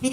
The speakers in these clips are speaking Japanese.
こ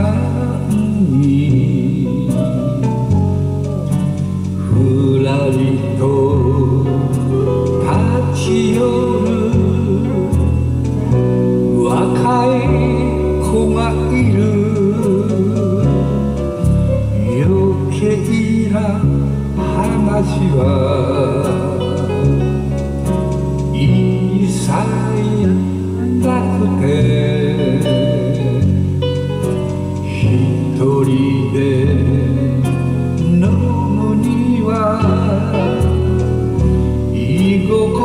にふらりと立ち寄る。若い子がいる。余計な話はいさやなくて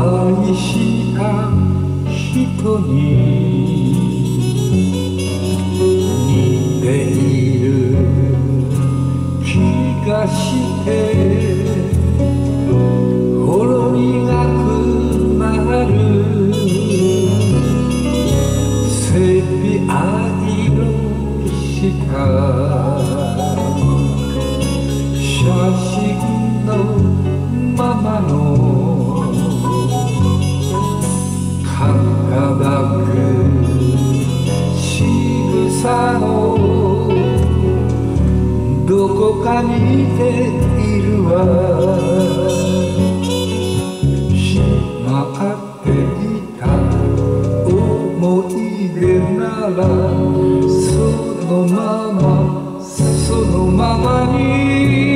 愛した人に。似ている気がしてほろ苦くなる。セピア色したどこかにいているわ。しまっていた思い出ならそのままそのままに。